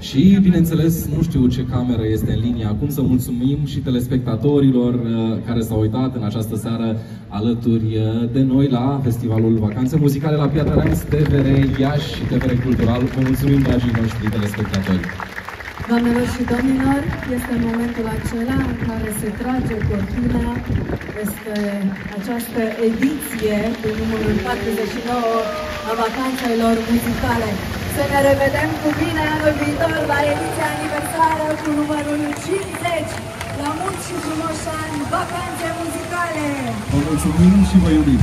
Și, bineînțeles, nu știu ce cameră este în linie acum, să mulțumim și telespectatorilor uh, care s-au uitat în această seară alături uh, de noi la Festivalul Vacanțe Muzicale la Piatra Neamț, TVR Iași și TVR Cultural. Vă mulțumim, dragii noștri telespectatori! Doamnelor și domnilor, este momentul acela în care se trage cortina este această ediție cu numărul 49 a vacanțelor muzicale. Să ne revedem cu bine anul viitor la ediția aniversară cu numărul 50. La mulți și frumoși ani, vacanțe muzicale! Vă mulțumim și vă iubim!